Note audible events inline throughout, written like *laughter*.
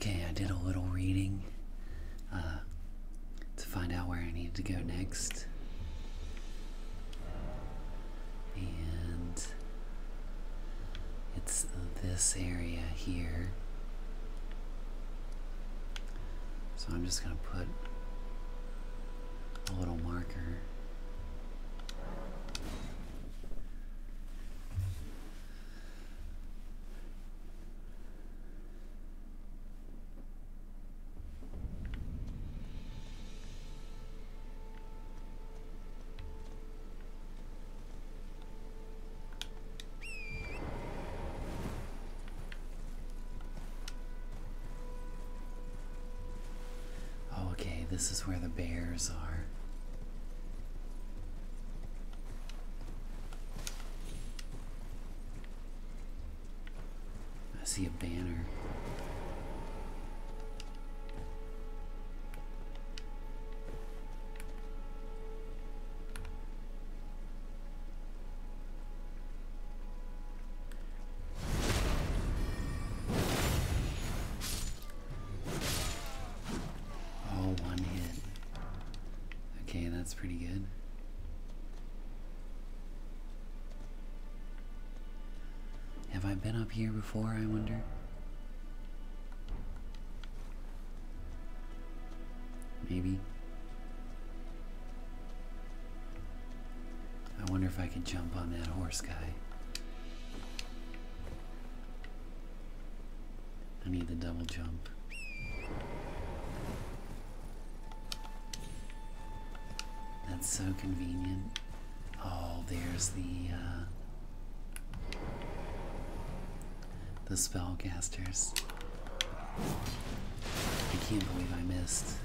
did a little reading uh, to find out where I needed to go next. And it's this area here. So I'm just going to put this is where the bears are. That's pretty good. Have I been up here before, I wonder? Maybe. I wonder if I can jump on that horse guy. I need the double jump. So convenient. Oh, there's the uh, the spellcasters. I can't believe I missed.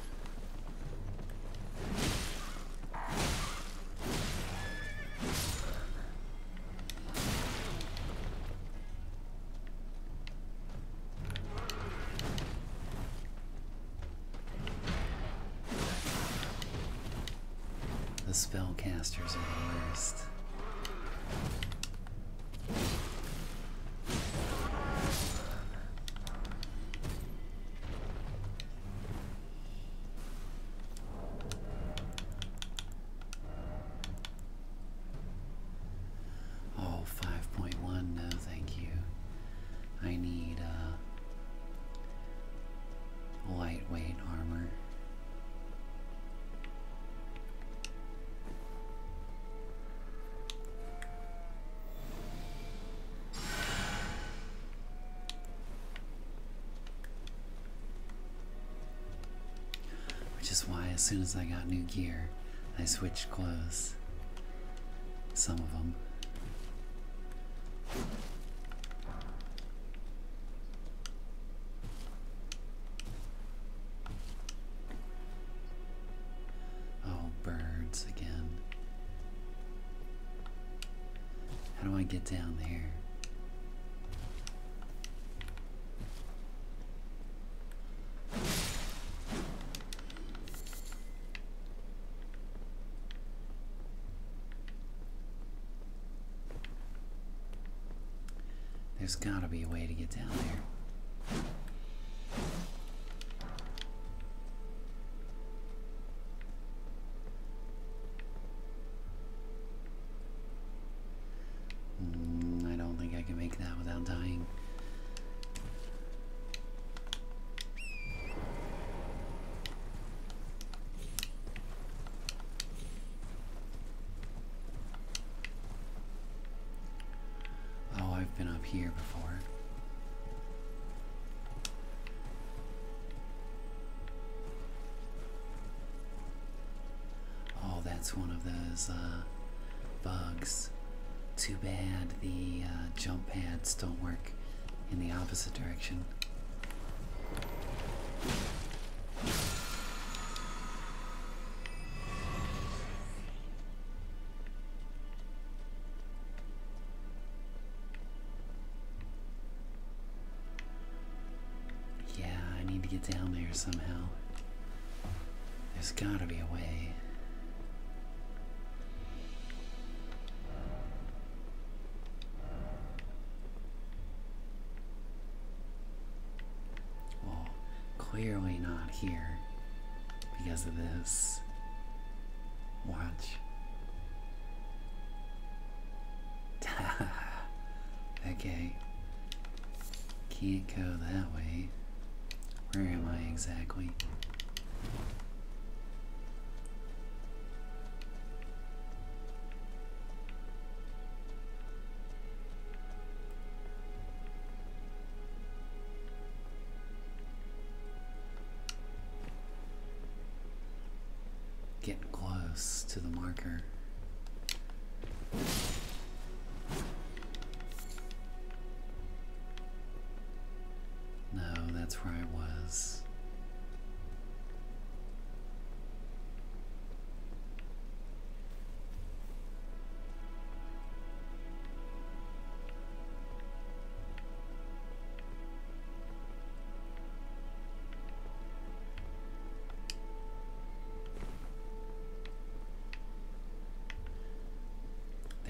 Which is why, as soon as I got new gear, I switched clothes. Some of them. There's gotta be a way to get down there. That's one of those uh, bugs. Too bad the uh, jump pads don't work in the opposite direction. Yeah, I need to get down there somehow. There's gotta be a way. Not here because of this. Watch. *laughs* okay. Can't go that way. Where am I exactly?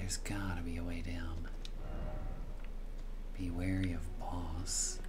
There's gotta be a way down. Be wary of boss.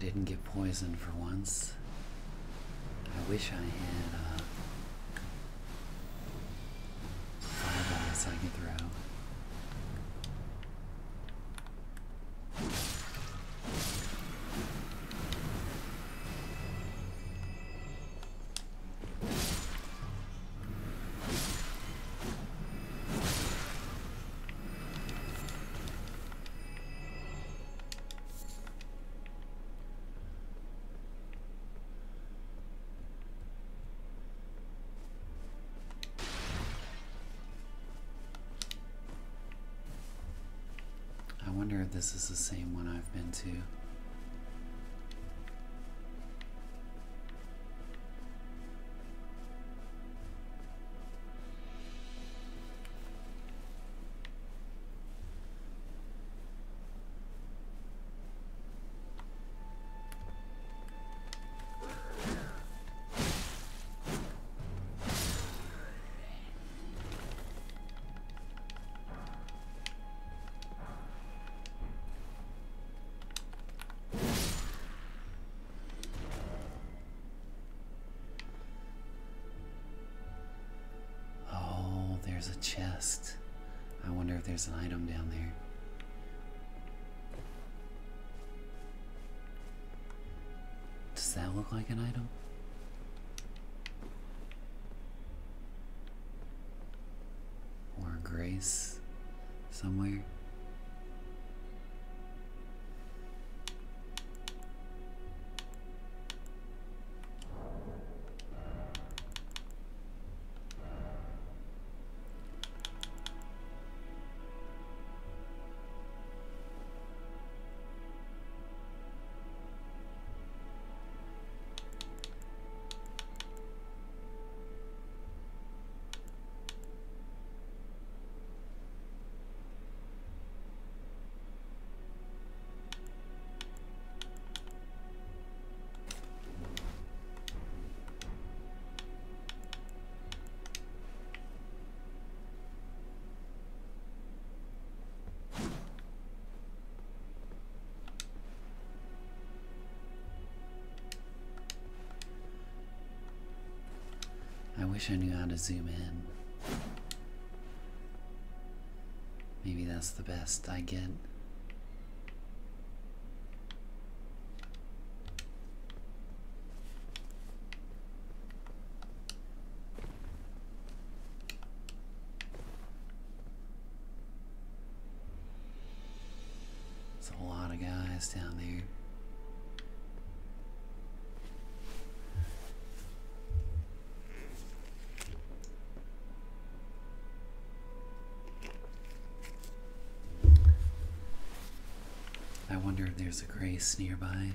I didn't get poisoned for once. I wish I had this is the same one I've been to. There's a chest. I wonder if there's an item down there. Does that look like an item? Or grace somewhere? wish I knew how to zoom in. Maybe that's the best I get. It's a lot of guys down there. There's a grace nearby.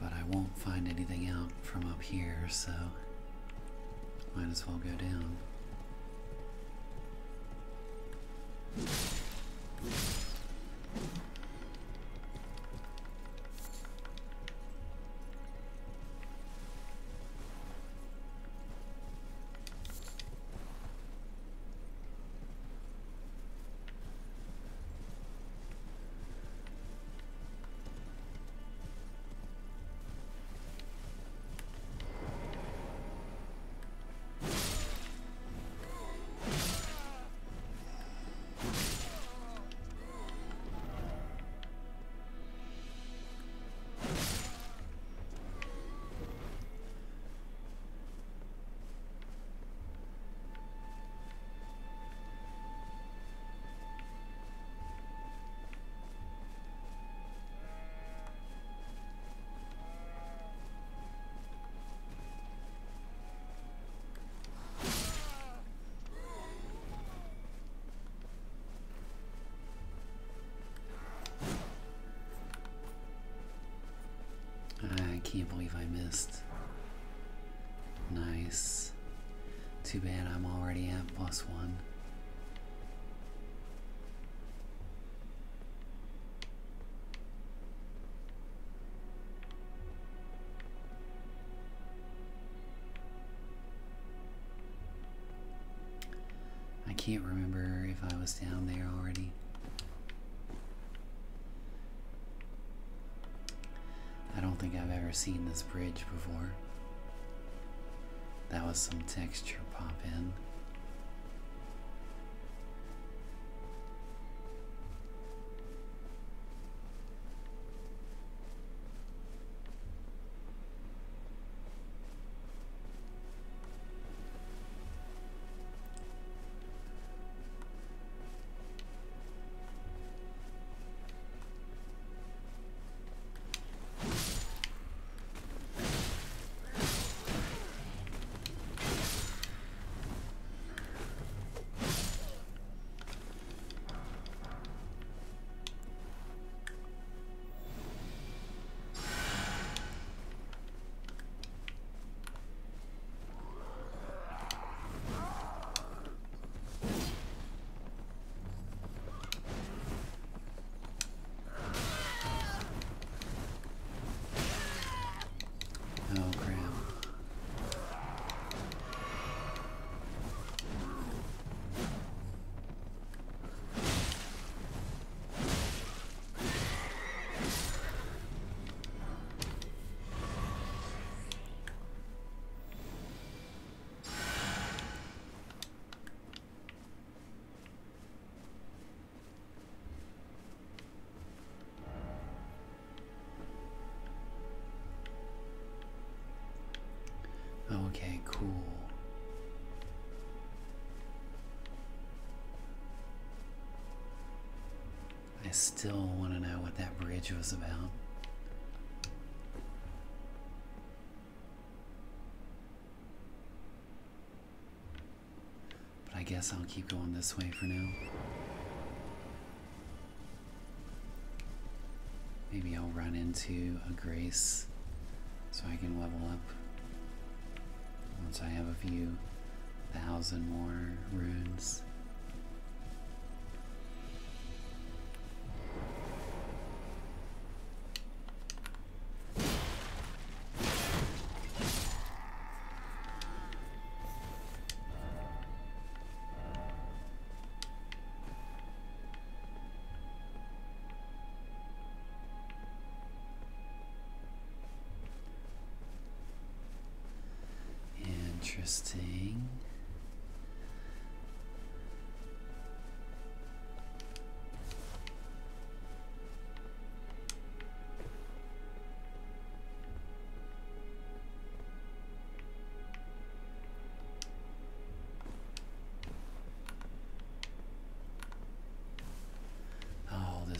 But I won't find anything out from up here, so might as well go down. Can't believe I missed. Nice. Too bad I'm already at plus one. I can't remember if I was down there already. I don't think I've ever seen this bridge before. That was some texture pop in. Okay, cool. I still want to know what that bridge was about. But I guess I'll keep going this way for now. Maybe I'll run into a grace so I can level up once I have a few thousand more runes.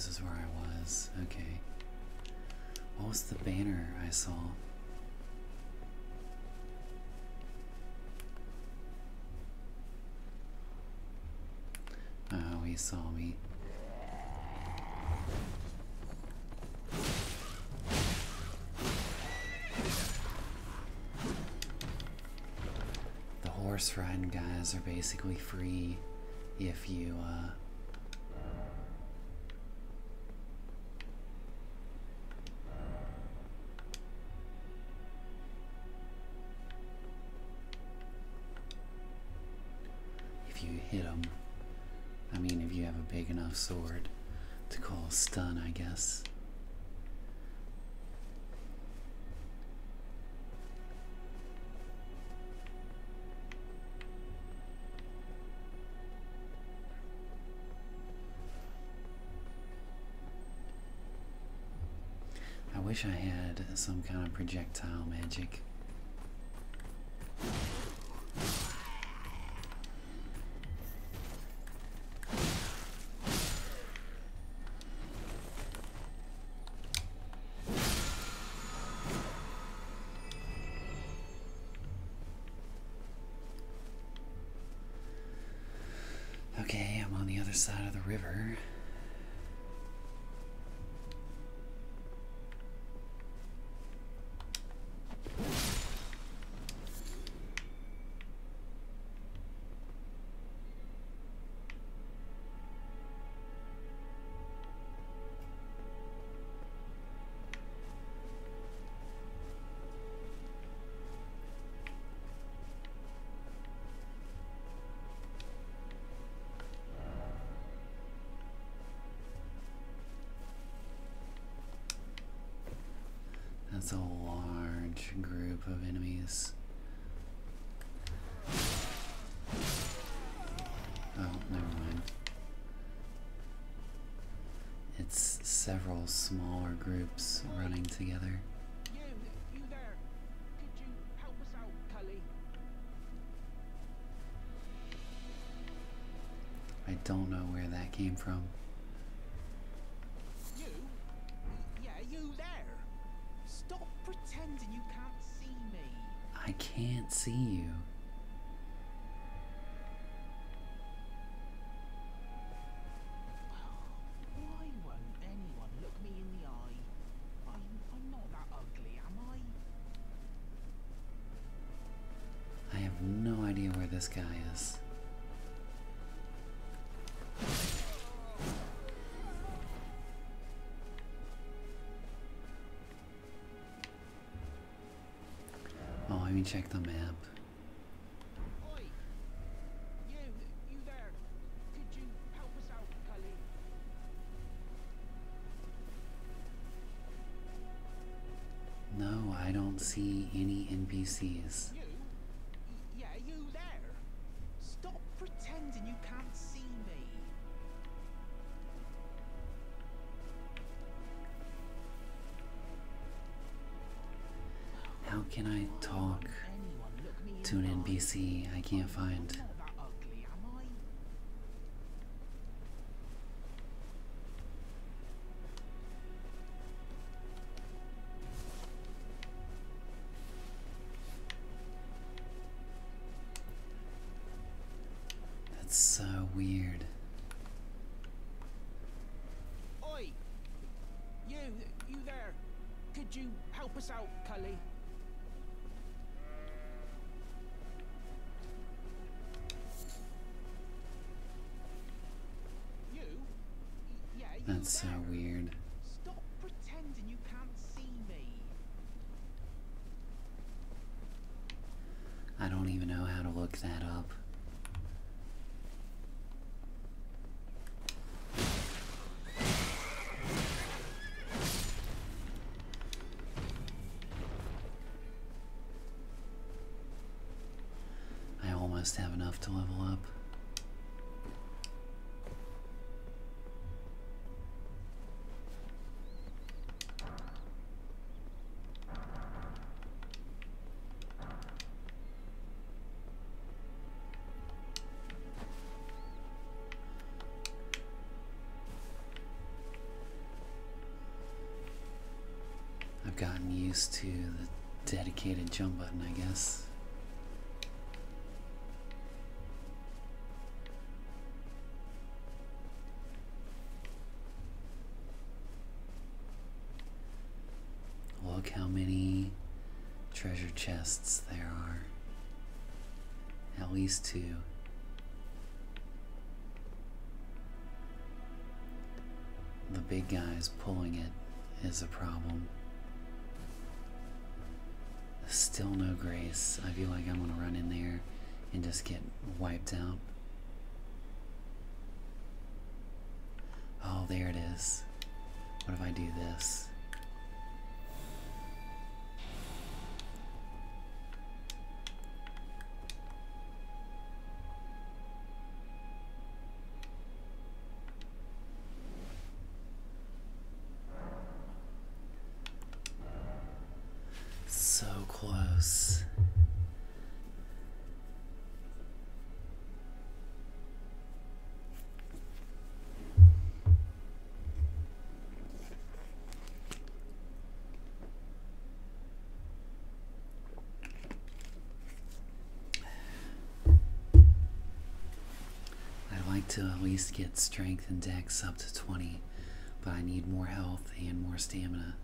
Is where I was. Okay. What was the banner I saw? Oh, he saw me. The horse riding guys are basically free if you, uh, sword to call stun, I guess. I wish I had some kind of projectile magic. River. That's a large group of enemies. Oh, never mind. It's several smaller groups running together. You, you there? Could you help us out, Cully? I don't know where that came from. Can't see you. Check the map. Oi! You, you there? Could you help us out? No, I don't see any NPCs. Yeah, NPC I can't find? That's so weird. Oi! You, you there? Could you help us out, Cully? That's so weird. Stop pretending you can't see me. I don't even know how to look that up. I almost have enough to level up. To the dedicated jump button, I guess. Look how many treasure chests there are. At least two. The big guys pulling it is a problem. Still no grace. I feel like I'm gonna run in there and just get wiped out. Oh, there it is. What if I do this? To at least get strength and dex up to 20, but I need more health and more stamina.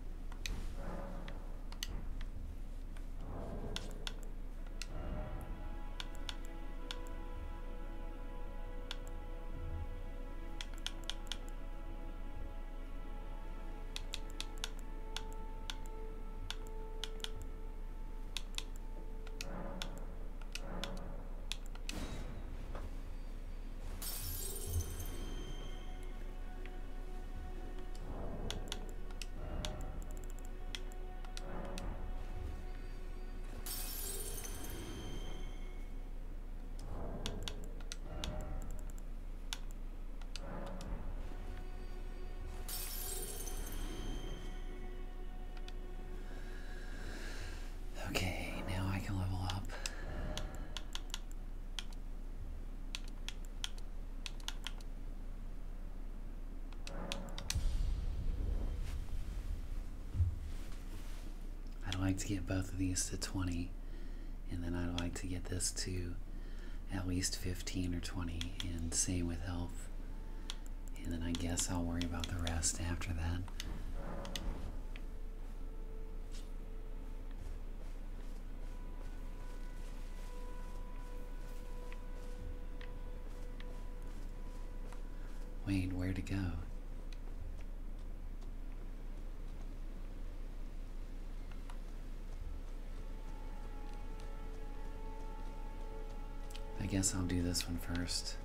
To get both of these to 20, and then I'd like to get this to at least 15 or 20, and same with health. And then I guess I'll worry about the rest after that. Wait, where to go? Guess I'll do this one first.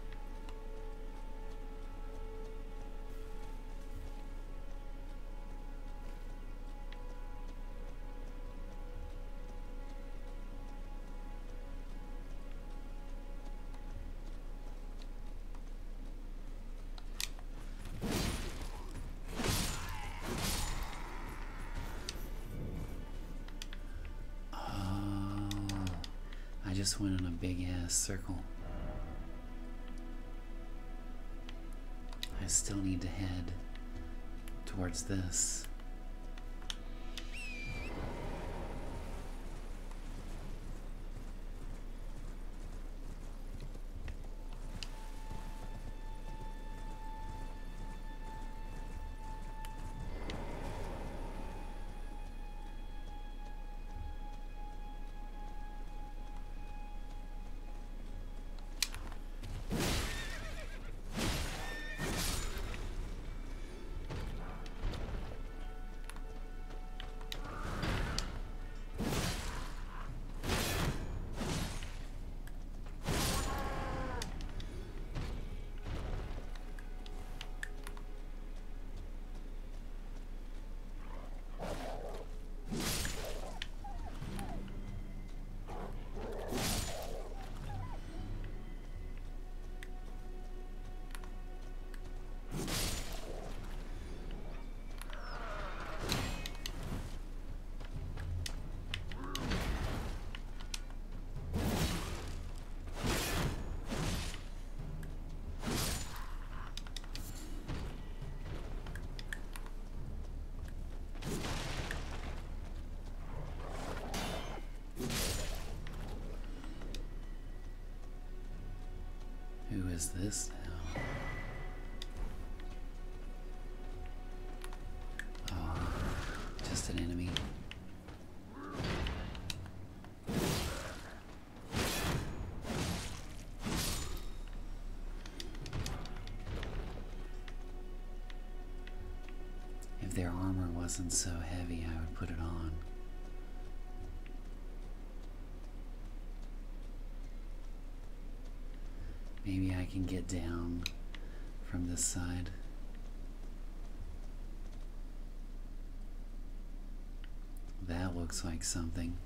Just went in a big ass circle. I still need to head towards this. Is this now? Oh, just an enemy. If their armor wasn't so heavy, I would put it on. Can get down from this side. That looks like something.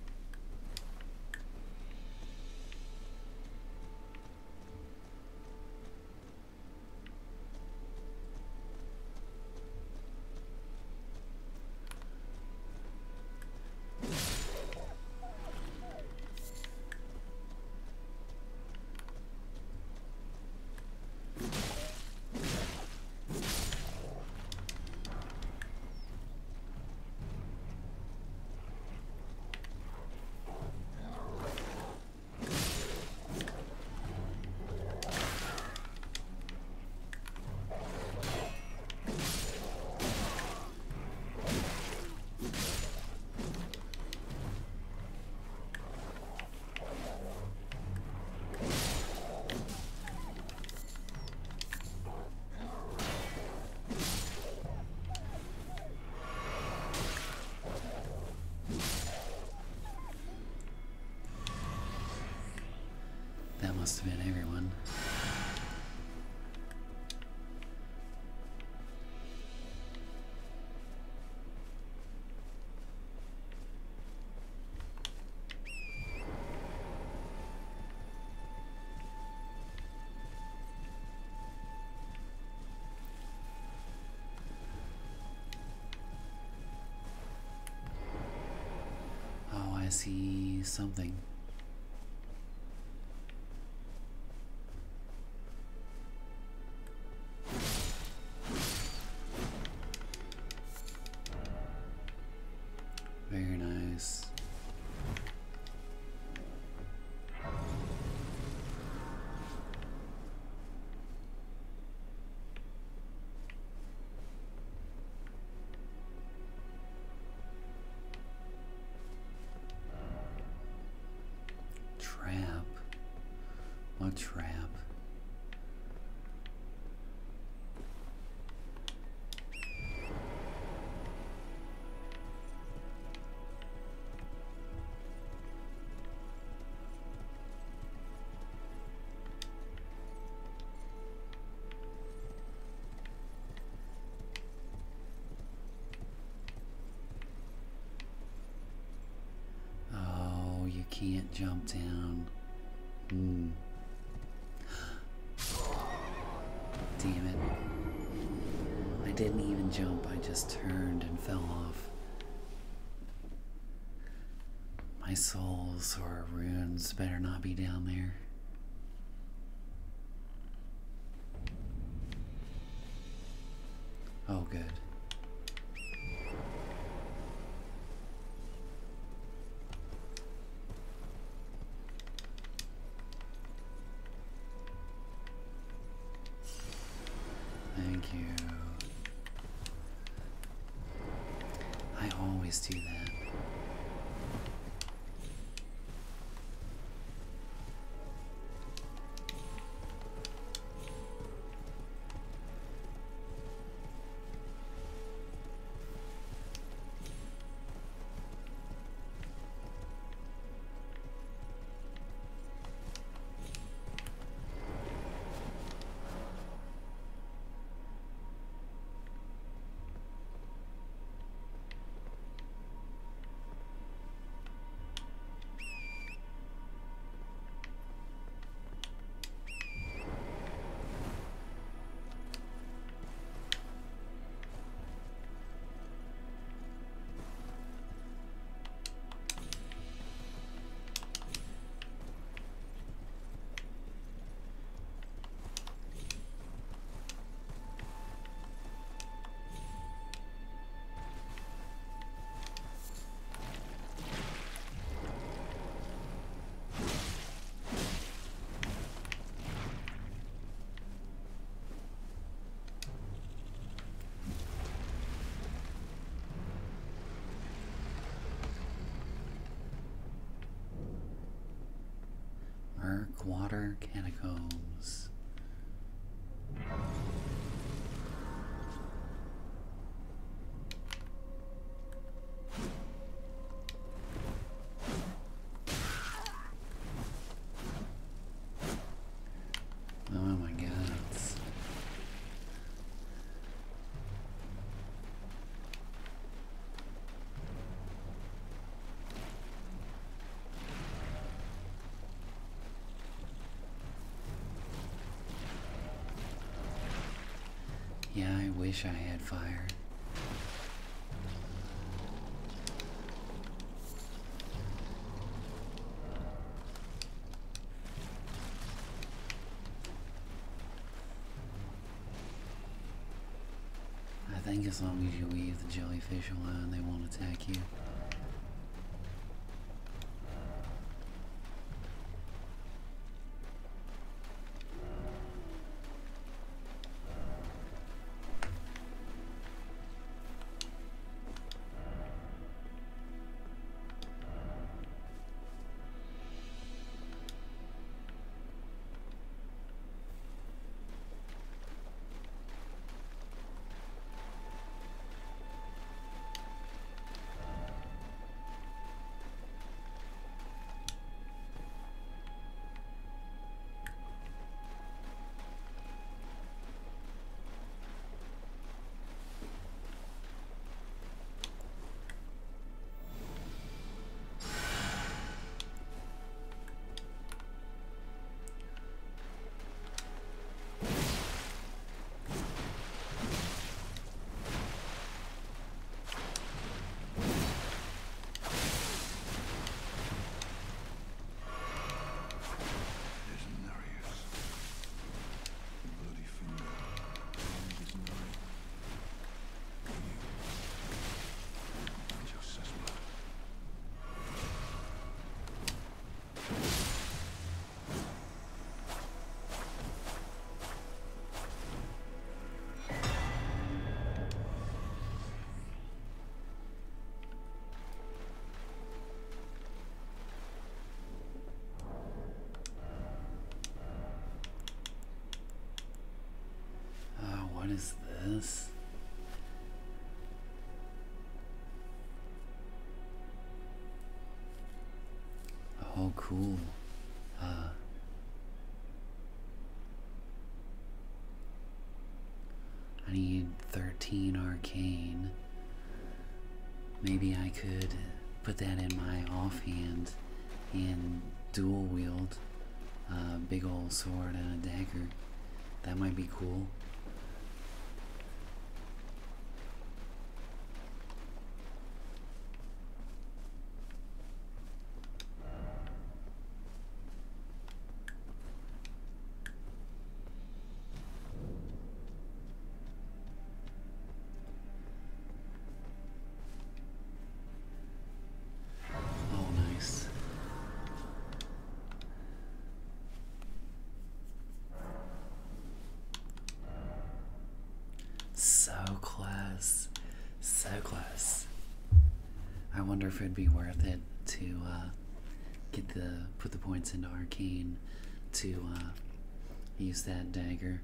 That must have been everyone. Oh, I see something. Can't jump down. Hmm. *gasps* Damn it. I didn't even jump, I just turned and fell off. My souls or runes better not be down there. Oh, good. Water Catacombs. Yeah, I wish I had fire. I think as long as you leave the jellyfish alone, they won't attack you. What is this? Oh, cool. Uh, I need 13 arcane. Maybe I could put that in my offhand and dual wield a big old sword and a dagger. That might be cool. Oh, nice. So close. So close. I wonder it'd be worth it to uh, get the put the points into arcane to uh, use that dagger.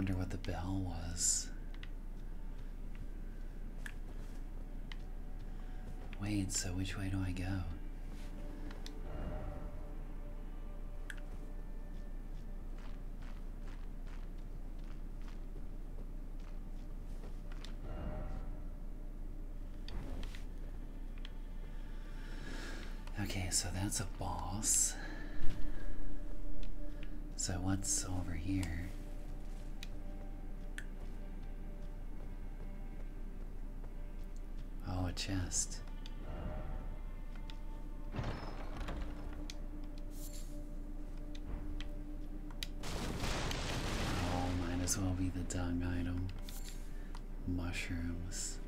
wonder what the bell was. Wait, so which way do I go? Okay, so that's a boss. So what's over here? Chest. Oh, might as well be the dung item. Mushrooms.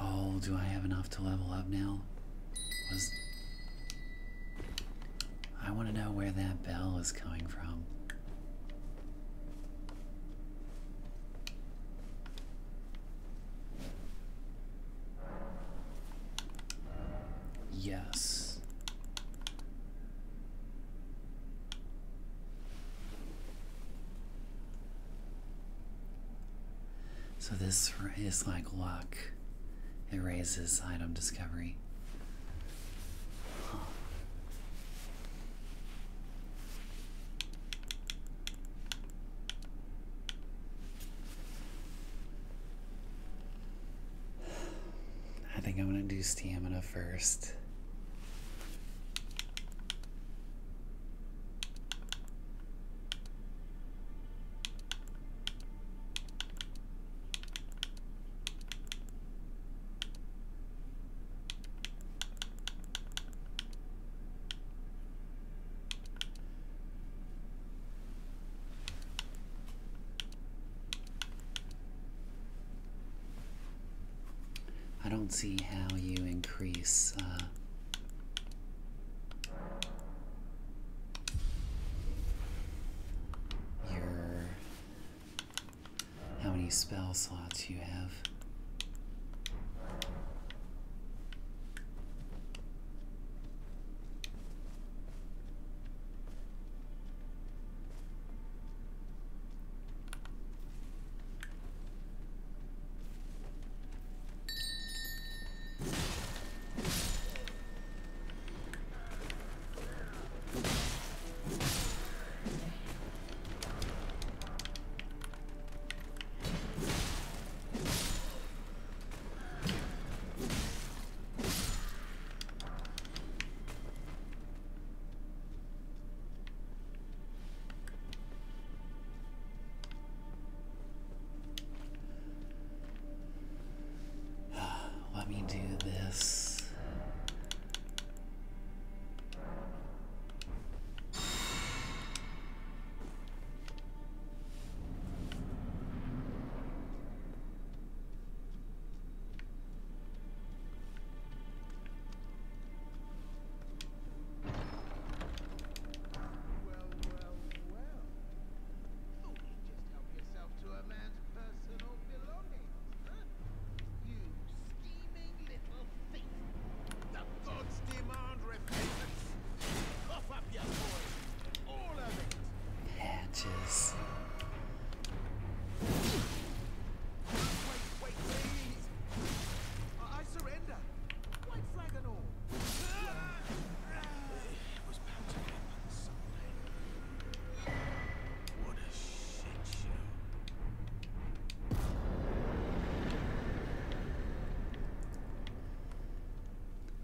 Oh, do I have enough to level up now? Was I want to know where that bell is coming from. So this is like luck. It raises item discovery. I think I'm gonna do stamina first. I don't see how you increase uh, your how many spell slots you have.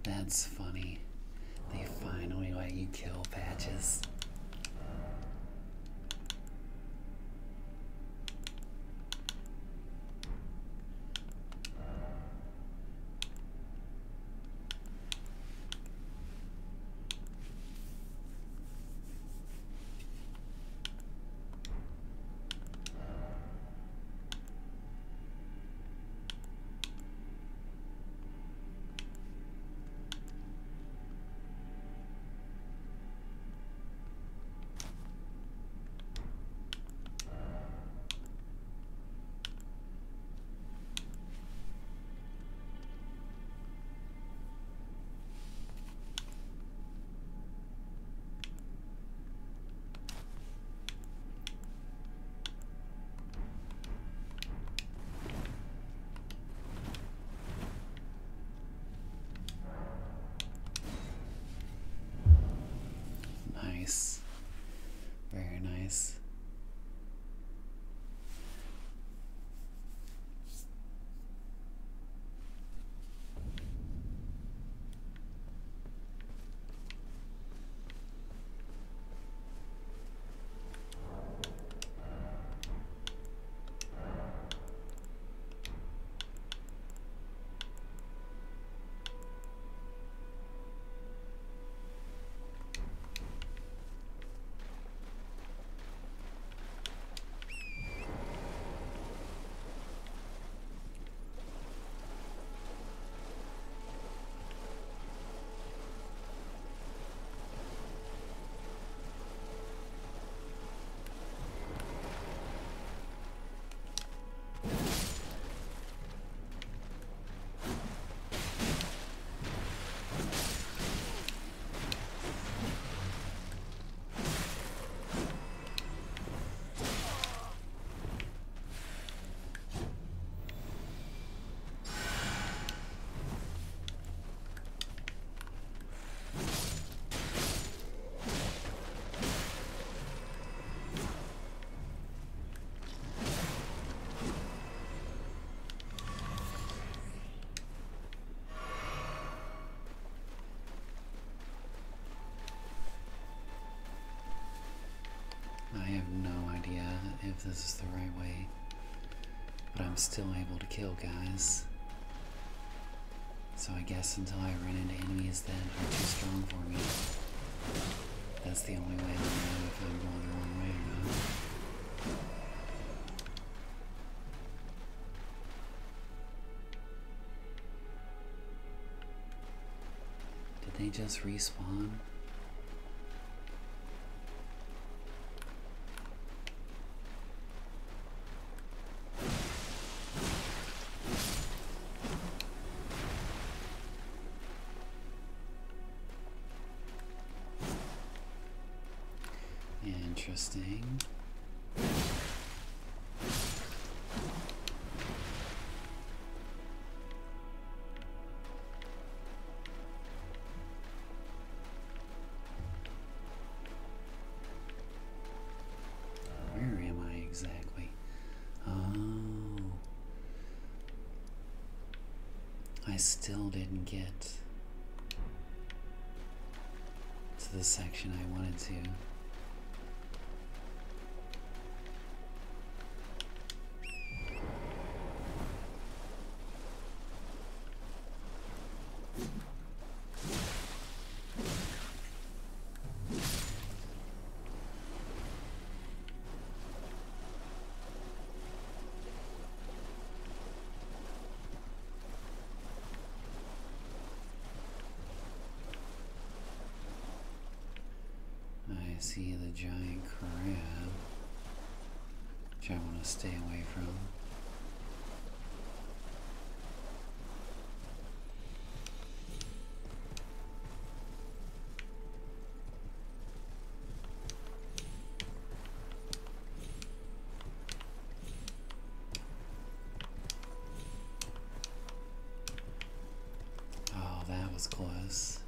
That's funny. They finally let you kill Patches. This is the right way. But I'm still able to kill guys. So I guess until I run into enemies that are too strong for me, that's the only way I'll know if I'm going the wrong way or not. Did they just respawn? Interesting. Where am I exactly? Oh. I still didn't get to the section I wanted to. Which I want to stay away from. Oh, that was close.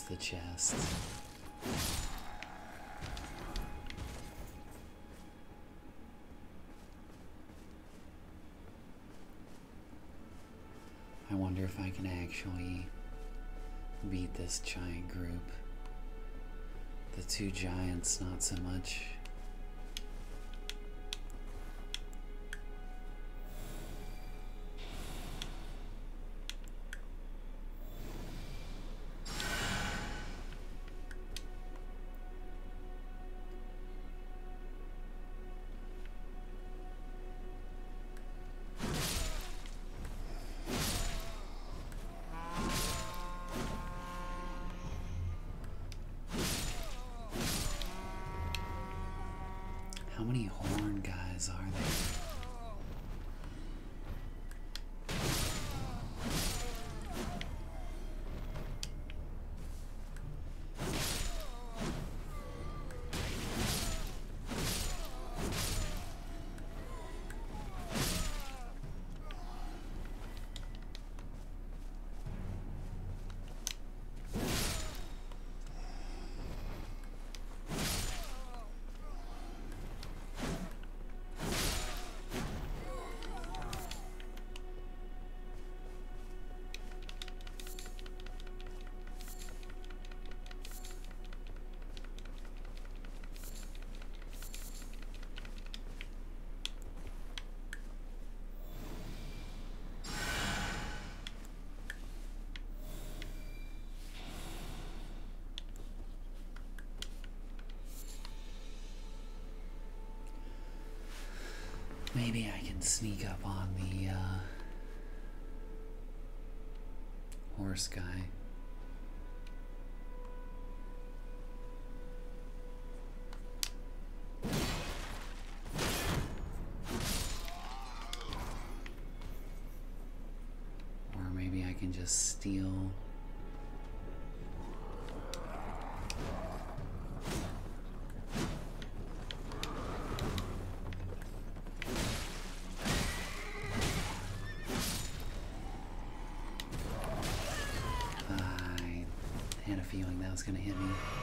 The chest. I wonder if I can actually beat this giant group. The two giants, not so much. Maybe I can sneak up on the uh, horse guy. Was to hit me.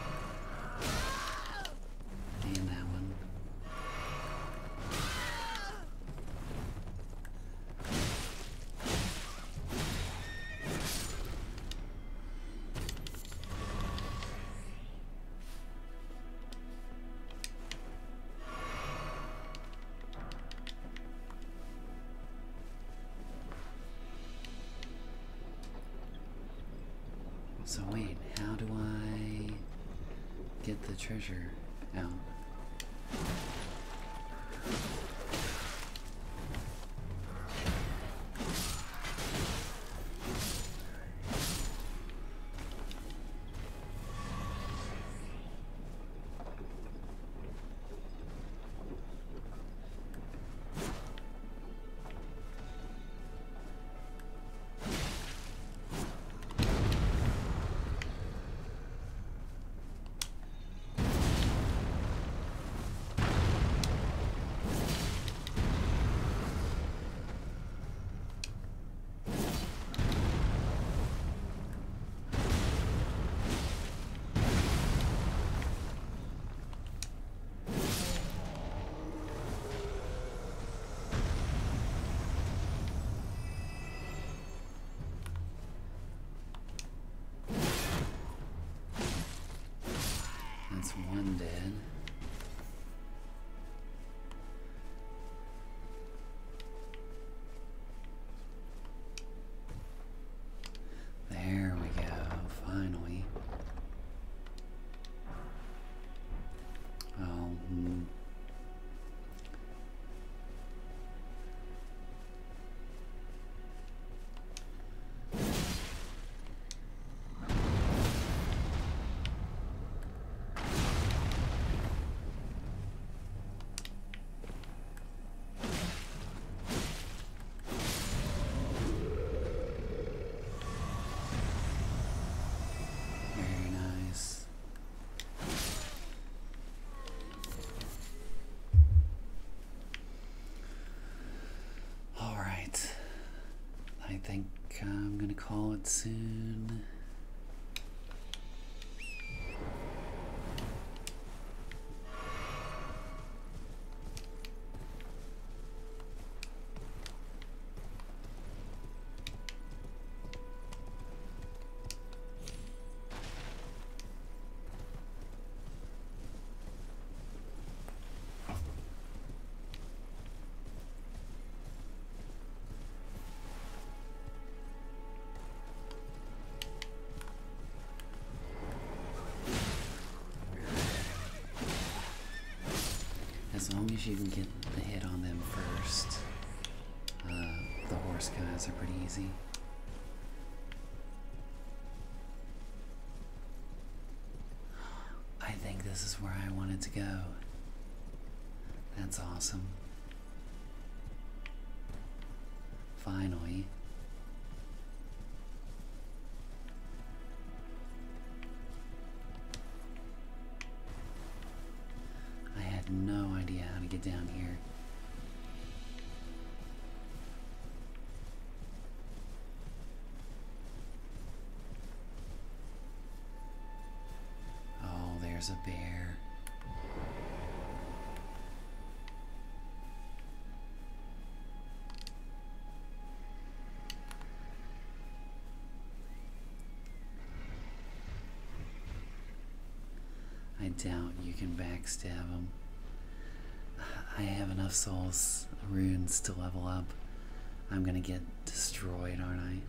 So wait, how do I get the treasure out? One think I'm going to call it soon. As long as you can get the hit on them first, uh, the horse guys are pretty easy. I think this is where I wanted to go. That's awesome. Finally. Get down here. Oh, there's a bear. I doubt you can backstab him. I have enough souls runes to level up. I'm gonna get destroyed, aren't I?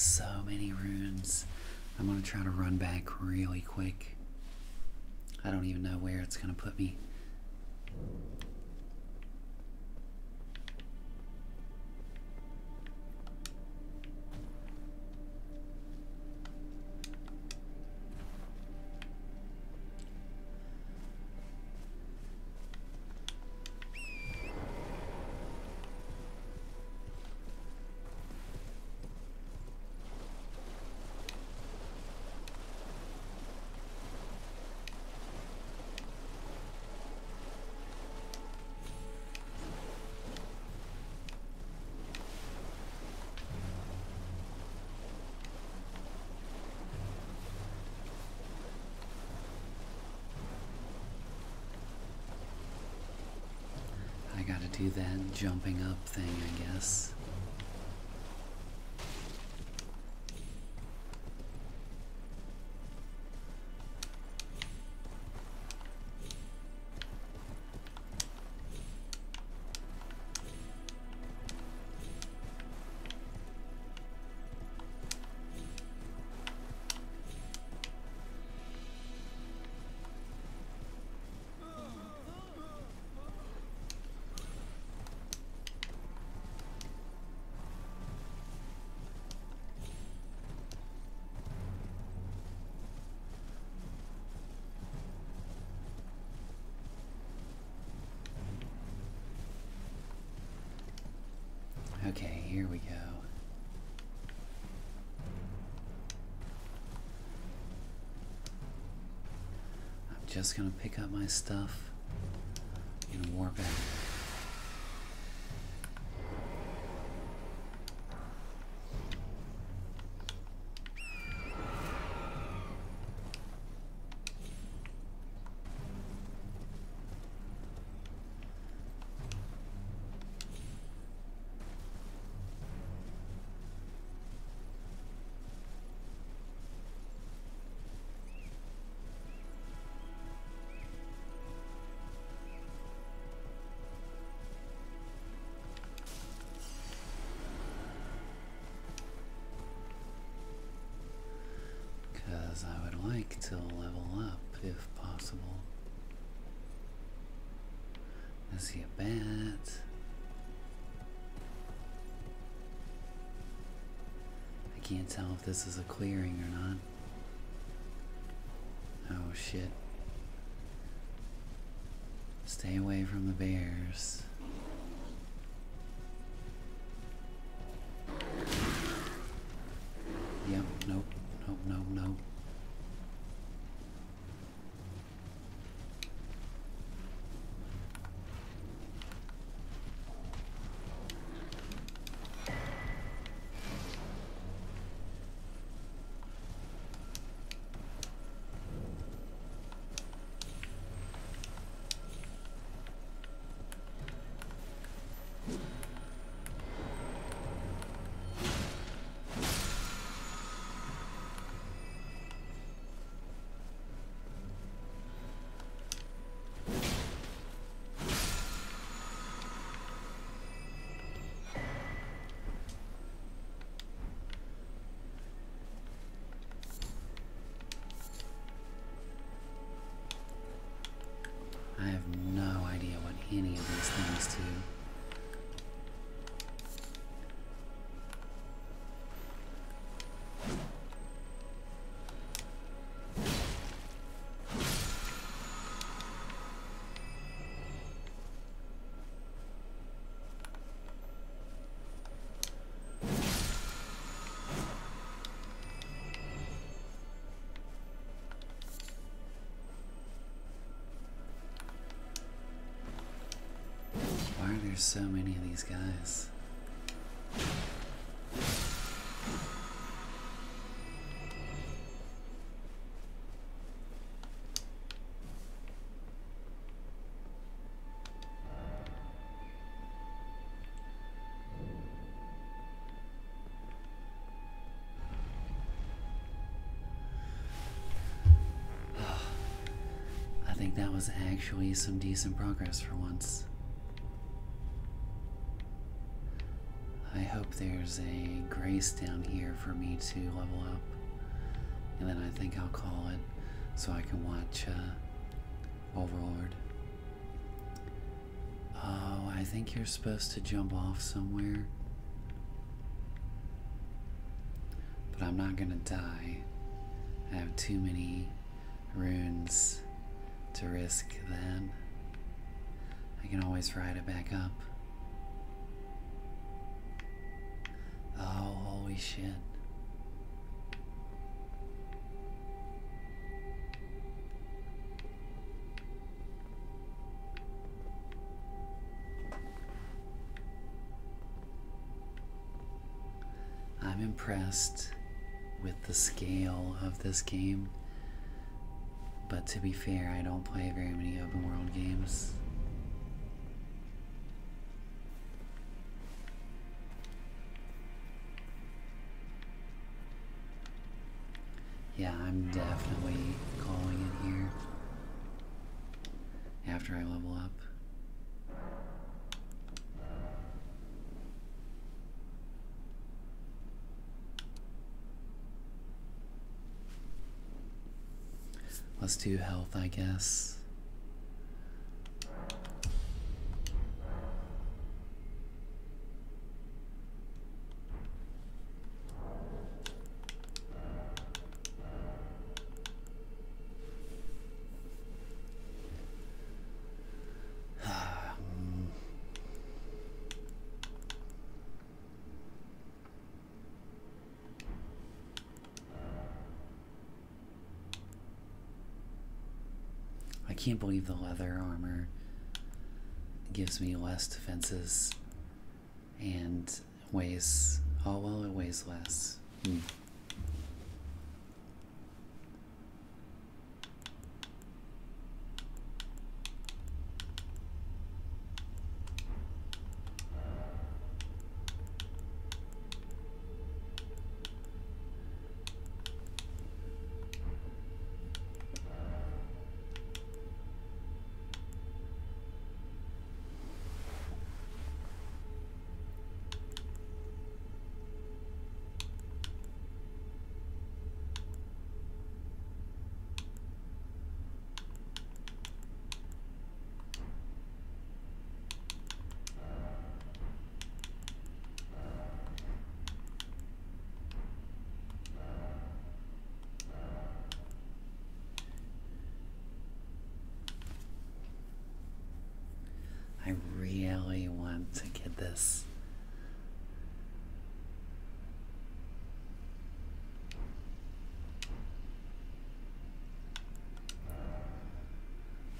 So many runes. I'm gonna try to run back really quick. I don't even know where it's gonna put me. Jumping up thing, I guess. Okay, here we go. I'm just gonna pick up my stuff like to level up if possible. I see a bat. I can't tell if this is a clearing or not. Oh shit. Stay away from the bears. These things. Why There's so many of these guys. *sighs* I think that was actually some decent progress for once. There's a grace down here for me to level up. And then I think I'll call it so I can watch uh, Overlord. Oh, I think you're supposed to jump off somewhere. But I'm not gonna die. I have too many runes to risk that. I can always ride it back up. Shit. I'm impressed with the scale of this game. But to be fair, I don't play very many open world games. Yeah, I'm definitely calling it here after I level up. Let's do health, I guess. I can't believe the leather armor gives me less defenses and weighs. Oh, well, it weighs less. Hmm. I really want to get this.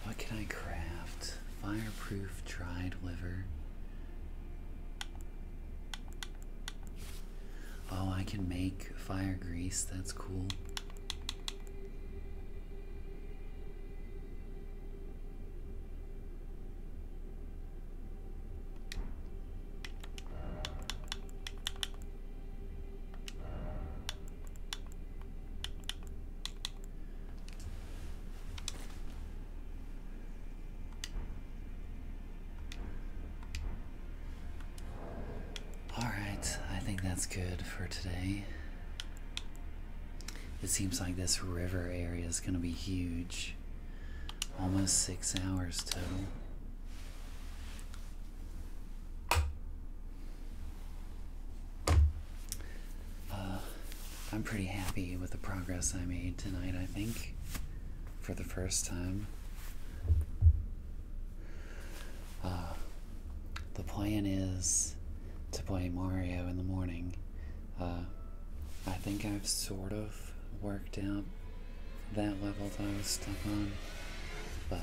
What can I craft? Fireproof dried liver. Oh, I can make fire grease. That's cool. Alright, I think that's good for today. It seems like this river area is going to be huge. Almost six hours total. Uh, I'm pretty happy with the progress I made tonight, I think, for the first time. Uh, the plan is play Mario in the morning. Uh, I think I've sort of worked out that level that I was stuck on, but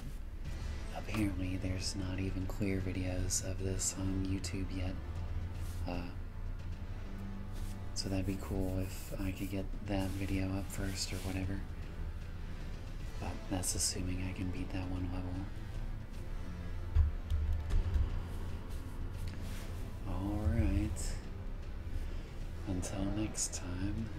apparently there's not even clear videos of this on YouTube yet. Uh, so that'd be cool if I could get that video up first or whatever. But that's assuming I can beat that one level. Until next time.